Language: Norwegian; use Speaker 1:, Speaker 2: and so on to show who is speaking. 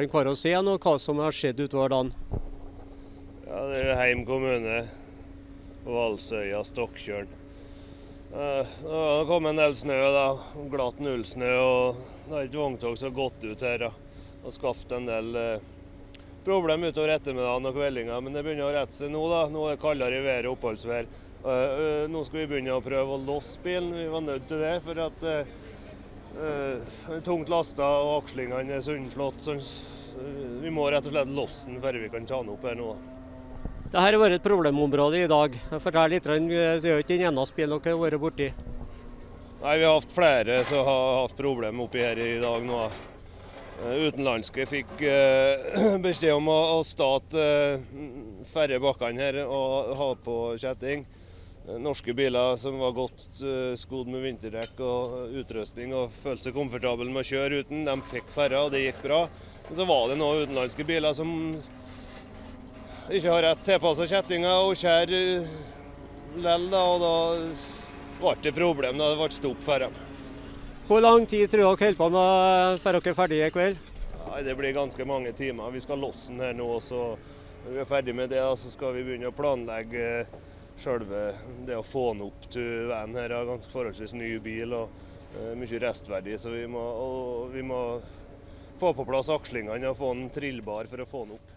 Speaker 1: litt hver og se nå hva som har skjedd utover dagen.
Speaker 2: Ja, Det er Heim kommune, Valsøya, Stokkjørn. Det har kommet en del snø, da. glatt nullsnø. og Det har ikke vogntog som har ut her. da. Og skapt en del eh, problem utover ettermiddagen og kveldinga. Men det begynner å rette seg nå. da. Nå er det kaldere i været og oppholdsvær. Uh, Nå skal vi begynne å prøve å losse bilen. Vi var nødt til det. for at eh, tungt lasta og akslingene er sunnslått. Så eh, vi må rett og slett losse den før vi kan ta den opp her nå.
Speaker 1: Dette har vært et problemområde i dag. Fortell litt, Det er jo ikke den eneste bilen dere har vært borti.
Speaker 2: Nei, Vi har hatt flere som har hatt problemer oppi her i dag nå. Eh, Utenlandske fikk beskjed om å, å starte færre bakkene her og ha på kjetting. Eh, Norske biler som var godt eh, skodd med vinterdekk og utrustning og følte seg komfortable med å kjøre uten, de fikk ferra, og det gikk bra. Men så var det noen utenlandske biler som ikke har rett tilpassa kjettinger og skjærer lell, da, og da ble det problem. da Det ble stopp for dem.
Speaker 1: Hvor lang tid tror dere holder på med før dere er ferdige i kveld?
Speaker 2: Nei, Det blir ganske mange timer. Vi skal losse den her nå, så når vi er ferdig med det, så skal vi begynne å planlegge selve det å få den opp til veien. Her er ganske forholdsvis ny bil og eh, mye restverdi, så vi må, vi må få på plass akslingene og få den trillbar for å få den opp.